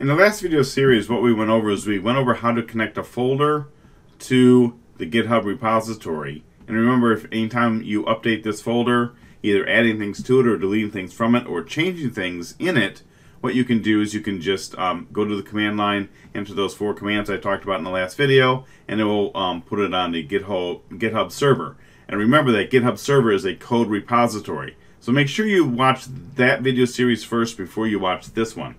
In the last video series, what we went over is we went over how to connect a folder to the GitHub repository. And remember, if anytime you update this folder, either adding things to it or deleting things from it or changing things in it, what you can do is you can just um, go to the command line, enter those four commands I talked about in the last video, and it will um, put it on the GitHub, GitHub server. And remember that GitHub server is a code repository. So make sure you watch that video series first before you watch this one.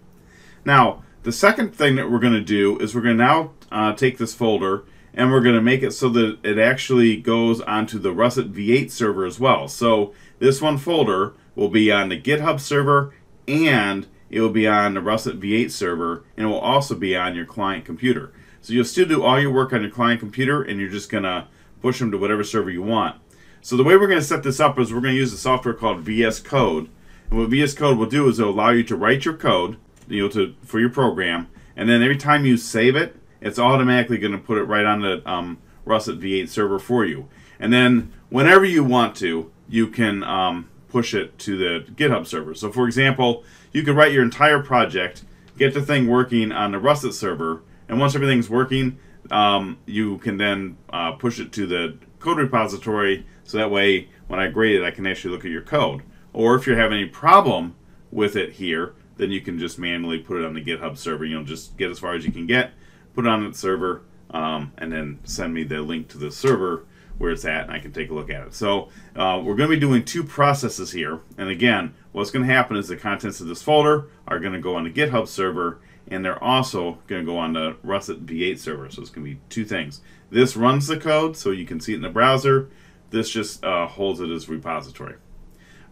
Now, the second thing that we're going to do is we're going to now uh, take this folder and we're going to make it so that it actually goes onto the Russet V8 server as well. So this one folder will be on the GitHub server and it will be on the Russet V8 server and it will also be on your client computer. So you'll still do all your work on your client computer and you're just going to push them to whatever server you want. So the way we're going to set this up is we're going to use a software called VS Code. And what VS Code will do is it'll allow you to write your code you know, to, for your program. And then every time you save it, it's automatically going to put it right on the um, Russet V8 server for you. And then whenever you want to, you can um, push it to the GitHub server. So for example, you could write your entire project, get the thing working on the Russet server, and once everything's working, um, you can then uh, push it to the code repository so that way when I grade it I can actually look at your code. Or if you're having any problem with it here, then you can just manually put it on the GitHub server. You know, just get as far as you can get, put it on the server, um, and then send me the link to the server where it's at and I can take a look at it. So uh, we're going to be doing two processes here. And again, what's going to happen is the contents of this folder are going to go on the GitHub server and they're also going to go on the Russet V8 server. So it's going to be two things. This runs the code so you can see it in the browser. This just uh, holds it as repository.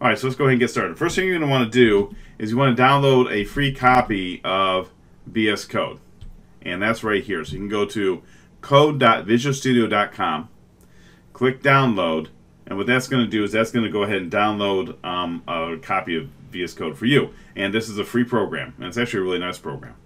All right, so let's go ahead and get started. First thing you're going to want to do is you want to download a free copy of VS Code. And that's right here. So you can go to code.visualstudio.com, click download, and what that's going to do is that's going to go ahead and download um, a copy of VS Code for you. And this is a free program, and it's actually a really nice program.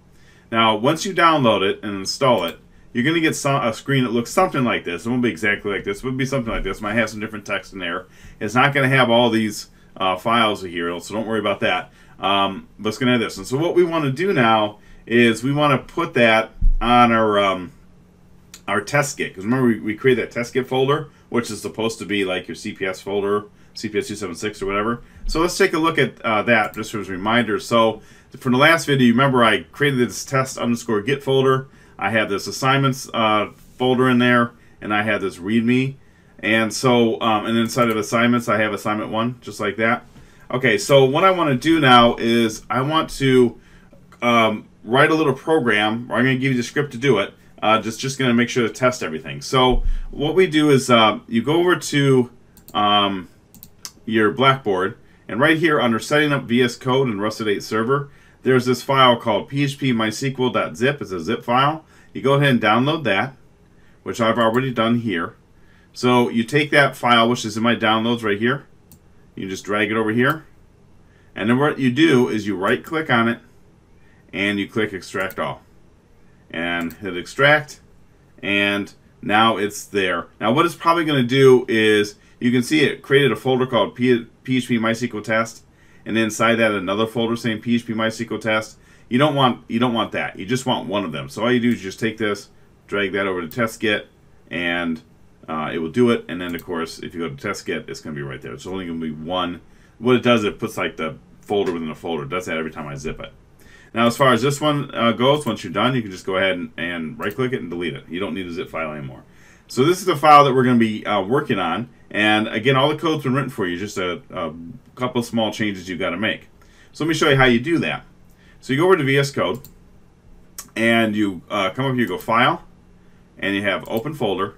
Now, once you download it and install it, you're going to get some, a screen that looks something like this. It won't be exactly like this. It would be something like this. It might have some different text in there. It's not going to have all these uh, files are here, so don't worry about that. Um, but it's going to this. And so what we want to do now is we want to put that on our um, our test git. Because remember, we, we created that test git folder, which is supposed to be like your CPS folder, CPS 276 or whatever. So let's take a look at uh, that just as a reminder. So from the last video, remember I created this test underscore git folder. I had this assignments uh, folder in there, and I had this readme. And so, um, and inside of assignments, I have assignment one, just like that. Okay, so what I want to do now is I want to um, write a little program, or I'm going to give you the script to do it. Uh, just just going to make sure to test everything. So what we do is uh, you go over to um, your Blackboard, and right here under setting up VS Code and Russet 8 server, there's this file called phpmysql.zip. It's a zip file. You go ahead and download that, which I've already done here. So you take that file, which is in my downloads right here. You just drag it over here. And then what you do is you right click on it and you click extract all. And hit extract and now it's there. Now what it's probably going to do is you can see it created a folder called PHP MySQL test and inside that another folder saying PHP MySQL test. You don't want you don't want that. You just want one of them. So all you do is just take this, drag that over to testgit, and uh, it will do it. And then of course, if you go to testgit, it's going to be right there. It's only going to be one. What it does, it puts like the folder within a folder. It does that every time I zip it. Now, as far as this one uh, goes, once you're done, you can just go ahead and, and right-click it and delete it. You don't need a zip file anymore. So this is the file that we're going to be uh, working on. And again, all the code's been written for you. Just a, a couple small changes you've got to make. So let me show you how you do that. So you go over to VS Code, and you uh, come up here, you go File, and you have Open Folder,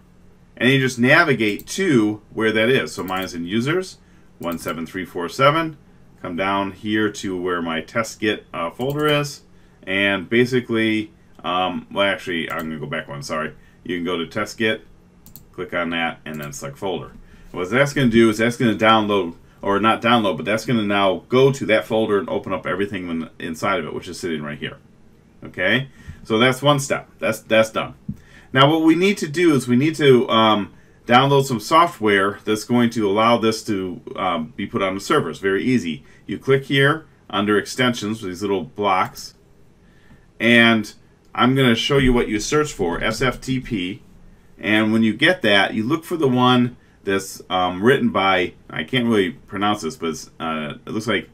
and you just navigate to where that is. So mine is in Users, 17347. Come down here to where my test git uh, folder is, and basically, um, well, actually, I'm to go back one, sorry. You can go to test git, click on that, and then select folder. What that's going to do is that's going to download, or not download, but that's going to now go to that folder and open up everything inside of it, which is sitting right here. Okay, so that's one step. That's that's done. Now what we need to do is we need to um, download some software that's going to allow this to um, be put on the server. It's very easy. You click here under extensions, these little blocks, and I'm going to show you what you search for, SFTP. And when you get that, you look for the one that's um, written by, I can't really pronounce this, but uh, it looks like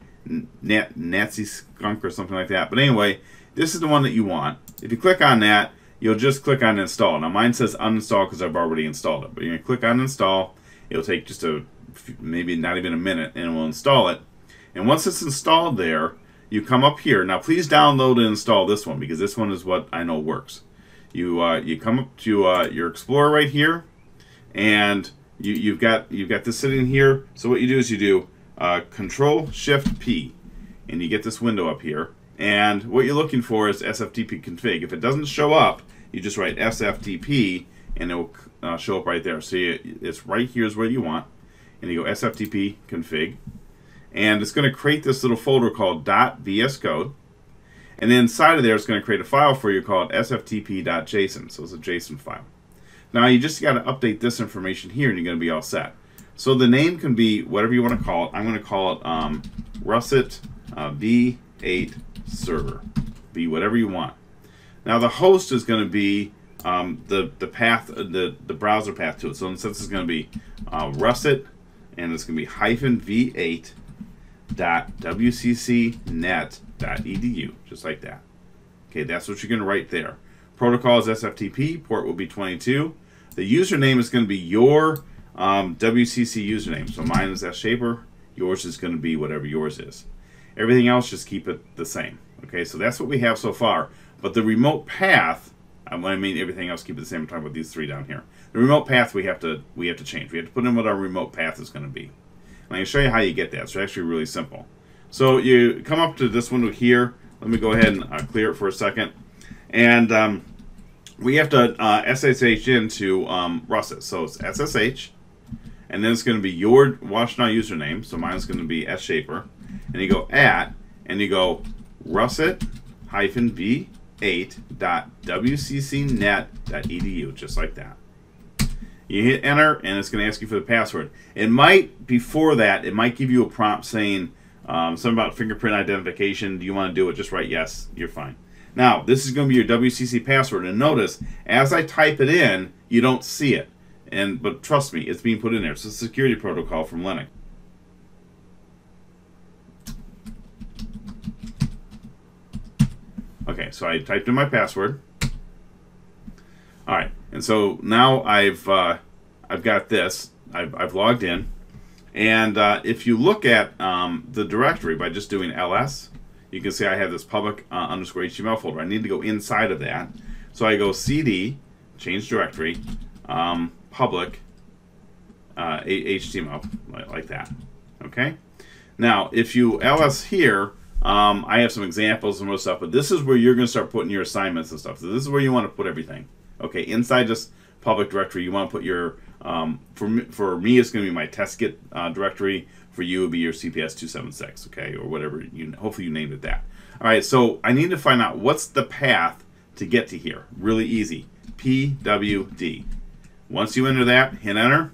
Nat, Nazi Skunk or something like that. But anyway, this is the one that you want. If you click on that, you'll just click on install. Now mine says uninstall because I've already installed it. But you're to click on install. It'll take just a, maybe not even a minute, and it will install it. And once it's installed there, you come up here. Now please download and install this one because this one is what I know works. You uh, you come up to uh, your Explorer right here, and you, you've got you've got this sitting here. So what you do is you do uh, Control Shift P, and you get this window up here. And what you're looking for is SFTP config. If it doesn't show up, you just write SFTP, and it will uh, show up right there. So you, it's right here is where you want, and you go SFTP config, and it's going to create this little folder called .vscode. And then inside of there, it's going to create a file for you called sftp.json. So it's a JSON file. Now you just got to update this information here, and you're going to be all set. So the name can be whatever you want to call it. I'm going to call it um, Russet uh, V8 server. Be whatever you want. Now the host is going to be um, the the path, the the browser path to it. So since it's going to be uh, Russet, and it's going to be hyphen v8 dot wccnet.edu, just like that. Okay, that's what you're going to write there. Protocol is SFTP, port will be 22. The username is going to be your um, WCC username. So mine is SShaper, yours is going to be whatever yours is. Everything else, just keep it the same. Okay, so that's what we have so far. But the remote path, I mean everything else, keep it the same. I'm talking about these three down here. The remote path we have to we have to change. We have to put in what our remote path is going to be. And I'm going to show you how you get that. It's actually really simple. So you come up to this window here. Let me go ahead and uh, clear it for a second. And um, we have to uh, SSH into um, Russet. So it's SSH. And then it's going to be your Washtenaw username. So mine's going to be S Shaper. And you go at, and you go russet hyphen v8.wccnet.edu, just like that. You hit enter, and it's going to ask you for the password. It might, before that, it might give you a prompt saying um, something about fingerprint identification. Do you want to do it? Just write yes. You're fine. Now, this is going to be your WCC password. And notice, as I type it in, you don't see it. And But trust me, it's being put in there. It's a security protocol from Linux. Okay, so I typed in my password. All right, and so now I've uh, I've got this. I've, I've logged in, and uh, if you look at um, the directory by just doing ls, you can see I have this public uh, underscore HTML folder. I need to go inside of that, so I go cd, change directory, um, public uh, HTML like that. Okay. Now, if you ls here, um, I have some examples and stuff, but this is where you're going to start putting your assignments and stuff. So this is where you want to put everything. Okay, inside this public directory, you want to put your, um, for, me, for me, it's going to be my test uh, directory. For you, it would be your CPS 276, okay, or whatever. You Hopefully you named it that. All right, so I need to find out what's the path to get to here. Really easy. PWD. Once you enter that, hit enter.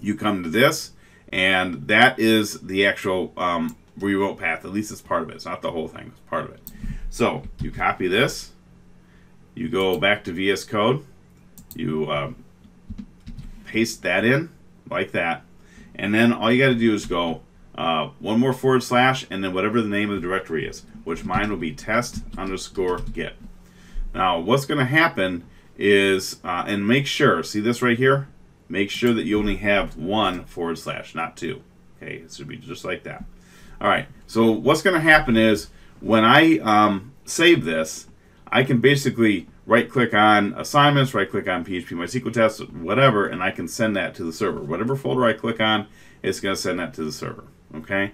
You come to this, and that is the actual um, remote path. At least it's part of it. It's not the whole thing. It's part of it. So you copy this. You go back to VS Code. You uh, paste that in like that. And then all you got to do is go uh, one more forward slash and then whatever the name of the directory is, which mine will be test underscore git. Now, what's going to happen is, uh, and make sure, see this right here? Make sure that you only have one forward slash, not two. Okay, it should be just like that. All right, so what's going to happen is when I um, save this, I can basically right click on assignments, right click on PHP MySQL test, whatever, and I can send that to the server. Whatever folder I click on, it's going to send that to the server. Okay.